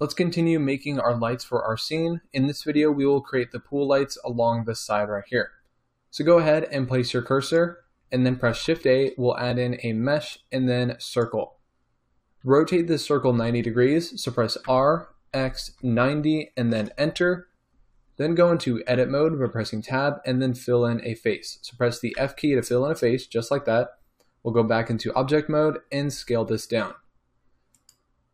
Let's continue making our lights for our scene. In this video, we will create the pool lights along this side right here. So go ahead and place your cursor and then press Shift A. We'll add in a mesh and then circle. Rotate this circle 90 degrees. So press R, X, 90 and then enter. Then go into edit mode by pressing tab and then fill in a face. So press the F key to fill in a face just like that. We'll go back into object mode and scale this down.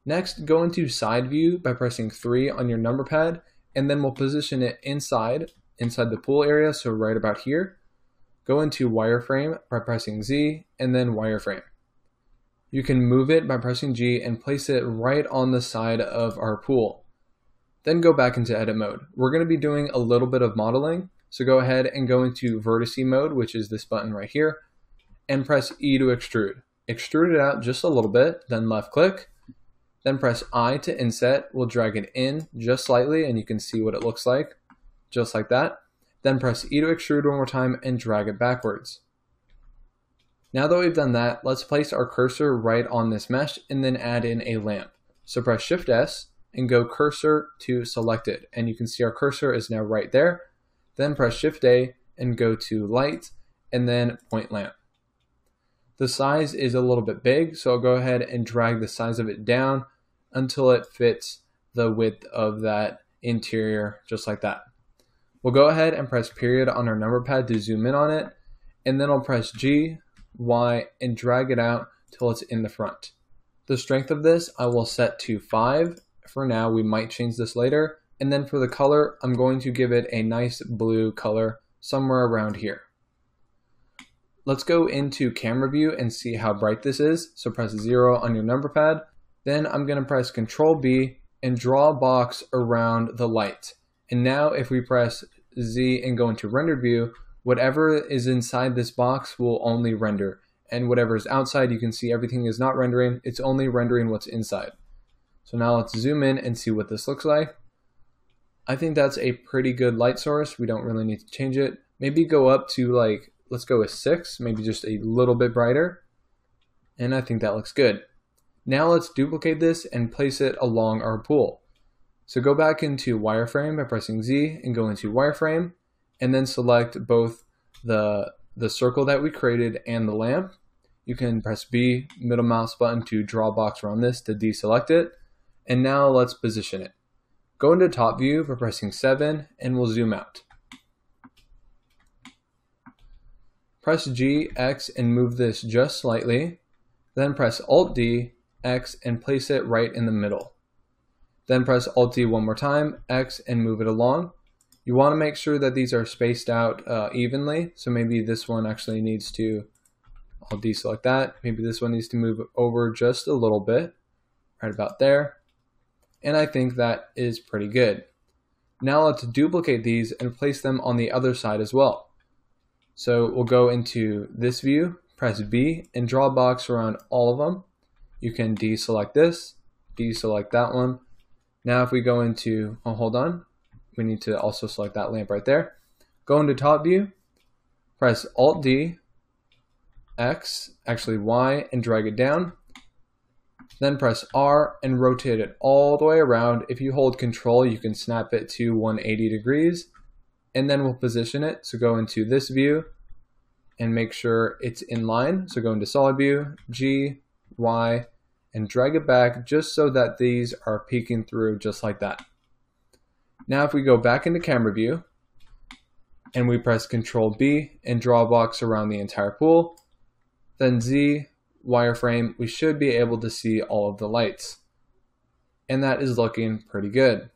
Next, go into side view by pressing 3 on your number pad, and then we'll position it inside, inside the pool area, so right about here. Go into wireframe by pressing Z, and then wireframe. You can move it by pressing G and place it right on the side of our pool. Then go back into edit mode. We're going to be doing a little bit of modeling, so go ahead and go into vertice mode, which is this button right here, and press E to extrude. Extrude it out just a little bit, then left click, then press I to inset. We'll drag it in just slightly and you can see what it looks like, just like that. Then press E to extrude one more time and drag it backwards. Now that we've done that, let's place our cursor right on this mesh and then add in a lamp. So press Shift S and go cursor to selected. And you can see our cursor is now right there. Then press Shift A and go to light and then point lamp. The size is a little bit big, so I'll go ahead and drag the size of it down until it fits the width of that interior just like that. We'll go ahead and press period on our number pad to zoom in on it and then I'll press G, Y and drag it out till it's in the front. The strength of this I will set to 5 for now, we might change this later. And then for the color, I'm going to give it a nice blue color somewhere around here. Let's go into camera view and see how bright this is. So press 0 on your number pad then I'm going to press Control B and draw a box around the light. And now if we press Z and go into rendered view, whatever is inside this box will only render. And whatever is outside, you can see everything is not rendering. It's only rendering what's inside. So now let's zoom in and see what this looks like. I think that's a pretty good light source. We don't really need to change it. Maybe go up to like, let's go with six, maybe just a little bit brighter. And I think that looks good. Now let's duplicate this and place it along our pool. So go back into wireframe by pressing Z and go into wireframe and then select both the, the circle that we created and the lamp. You can press B, middle mouse button to draw a box around this to deselect it. And now let's position it. Go into top view by pressing 7 and we'll zoom out. Press G, X and move this just slightly. Then press Alt D X, and place it right in the middle. Then press Alt D one more time, X, and move it along. You want to make sure that these are spaced out uh, evenly. So maybe this one actually needs to, I'll deselect that. Maybe this one needs to move over just a little bit, right about there. And I think that is pretty good. Now let's duplicate these and place them on the other side as well. So we'll go into this view, press B, and draw a box around all of them you can deselect this, deselect that one. Now if we go into, oh hold on, we need to also select that lamp right there. Go into top view, press Alt D, X, actually Y, and drag it down. Then press R and rotate it all the way around. If you hold control, you can snap it to 180 degrees and then we'll position it. So go into this view and make sure it's in line. So go into solid view, G, Y, and drag it back just so that these are peeking through just like that. Now if we go back into camera view and we press Control B and draw a box around the entire pool, then Z, wireframe, we should be able to see all of the lights. And that is looking pretty good.